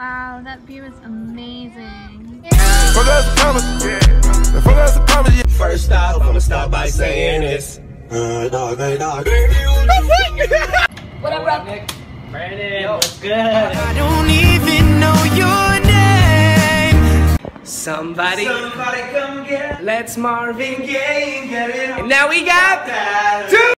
Wow, that view is amazing. First off, I'ma start by saying this. Uh, dog, hey, dog. What up, bro? Brandon, what's good? I don't even know your name. Somebody, Somebody come get let's Marvin Gaye get it And now we got two.